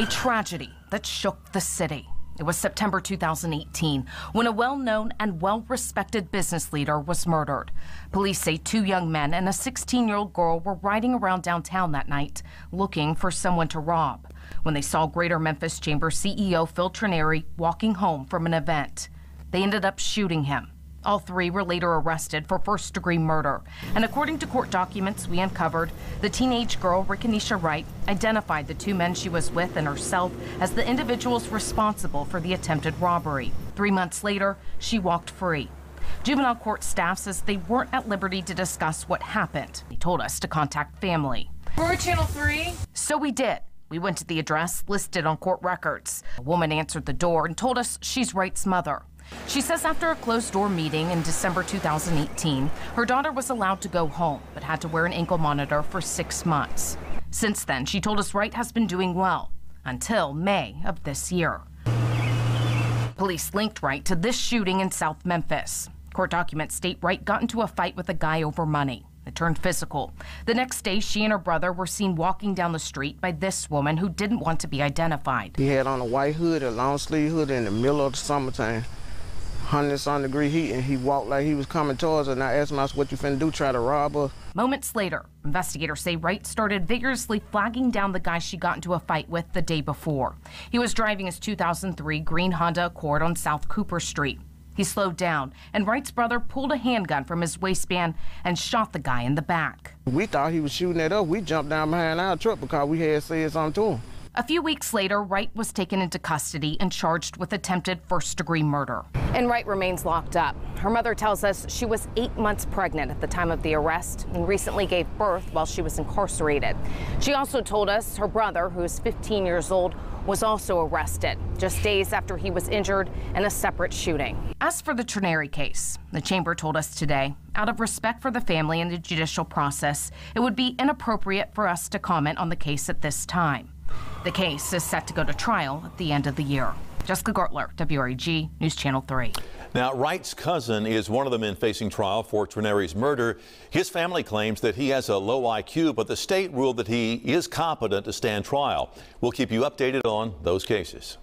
A tragedy that shook the city. It was September 2018 when a well known and well respected business leader was murdered. Police say two young men and a 16 year old girl were riding around downtown that night looking for someone to rob when they saw Greater Memphis Chamber CEO Phil Trenary walking home from an event. They ended up shooting him. All three were later arrested for first degree murder. And according to court documents we uncovered, the teenage girl, Rickanisha Wright, identified the two men she was with and herself as the individuals responsible for the attempted robbery. Three months later, she walked free. Juvenile court staff says they weren't at liberty to discuss what happened. They told us to contact family. We're Channel 3. So we did. We went to the address listed on court records. A woman answered the door and told us she's Wright's mother. She says after a closed door meeting in December 2018, her daughter was allowed to go home but had to wear an ankle monitor for six months. Since then, she told us Wright has been doing well until May of this year. Police linked Wright to this shooting in South Memphis. Court documents state Wright got into a fight with a guy over money. It turned physical. The next day, she and her brother were seen walking down the street by this woman who didn't want to be identified. He had on a white hood, a long sleeve hood in the middle of the summertime. 100 some degree heat, and he walked like he was coming towards her. And I asked him, I said, what you finna do, try to rob her? Moments later, investigators say Wright started vigorously flagging down the guy she got into a fight with the day before. He was driving his 2003 green Honda Accord on South Cooper Street. He slowed down, and Wright's brother pulled a handgun from his waistband and shot the guy in the back. We thought he was shooting at us. We jumped down behind our truck because we had said something to him. A few weeks later, Wright was taken into custody and charged with attempted first degree murder. And Wright remains locked up. Her mother tells us she was eight months pregnant at the time of the arrest and recently gave birth while she was incarcerated. She also told us her brother, who is 15 years old, was also arrested just days after he was injured in a separate shooting. As for the Trenary case, the chamber told us today, out of respect for the family and the judicial process, it would be inappropriate for us to comment on the case at this time. The case is set to go to trial at the end of the year. Jessica Gartler, WREG News Channel 3. Now, Wright's cousin is one of the men facing trial for Trenary's murder. His family claims that he has a low IQ, but the state ruled that he is competent to stand trial. We'll keep you updated on those cases.